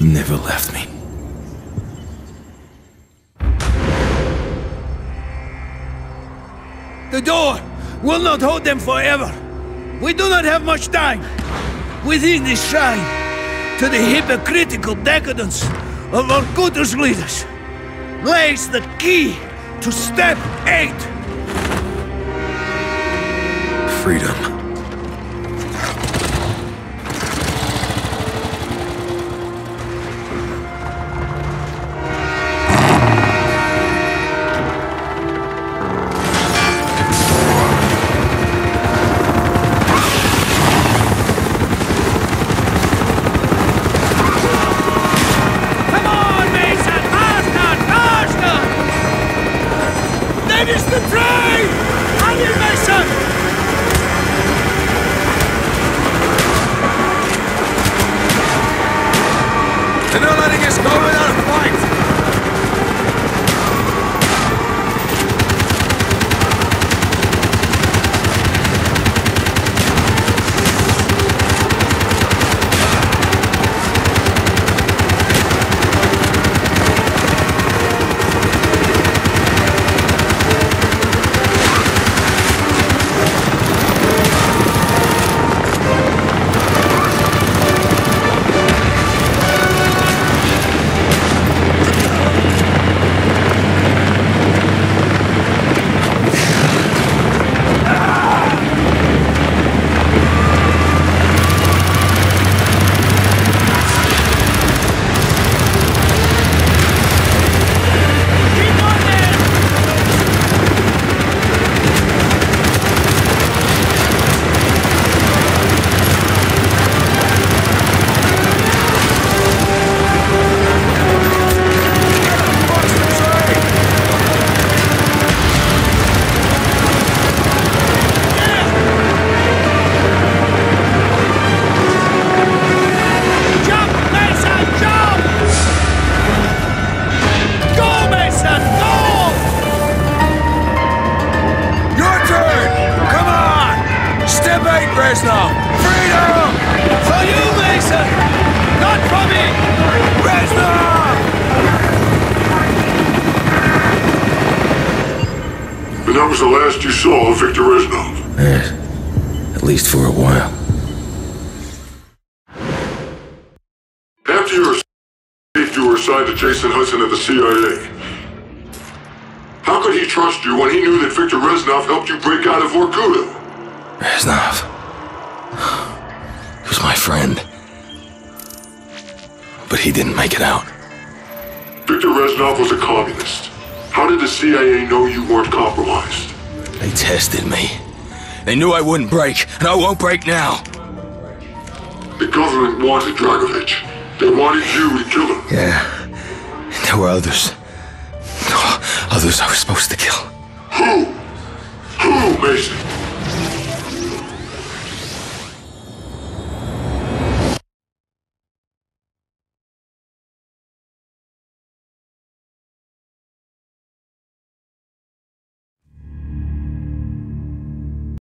Never left me. The door will not hold them forever. We do not have much time. Within this shrine, to the hypocritical decadence of our Vorkuta's leaders, lays the key to step eight. Freedom. That is Step! Freedom! For you, Mason! Not for me! Reznov! And that was the last you saw of Victor Reznov. Yes. At least for a while. After you were saved, you were assigned to Jason Hudson at the CIA. How could he trust you when he knew that Victor Reznov helped you break out of Vorkuta? Reznov. He was my friend. But he didn't make it out. Victor Reznov was a communist. How did the CIA know you weren't compromised? They tested me. They knew I wouldn't break, and I won't break now. The government wanted Dragovich. They wanted you to kill him. Yeah. And there were others. Others I was supposed to kill. Who? Who, Mason?